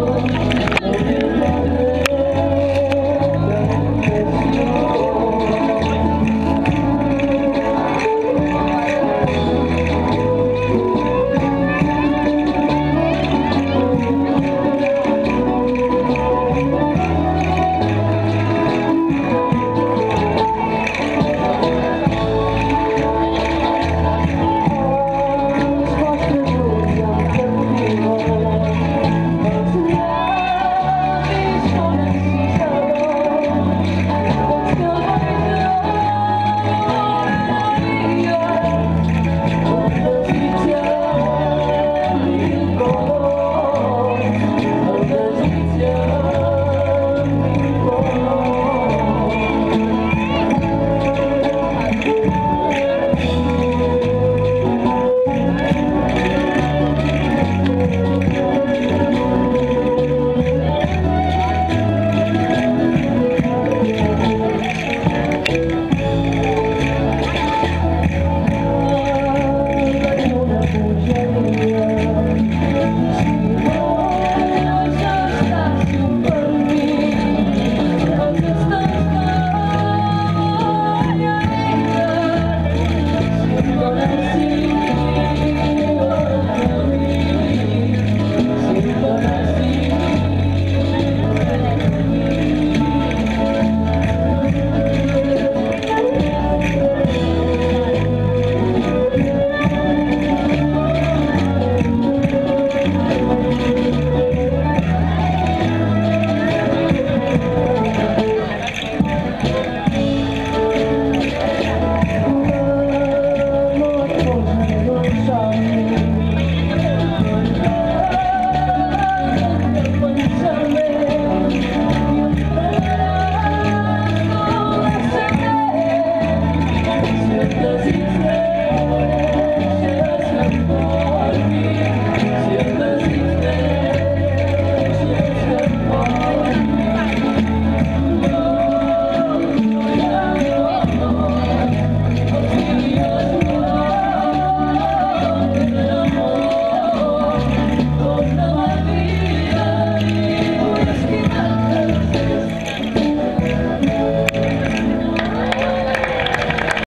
Oh.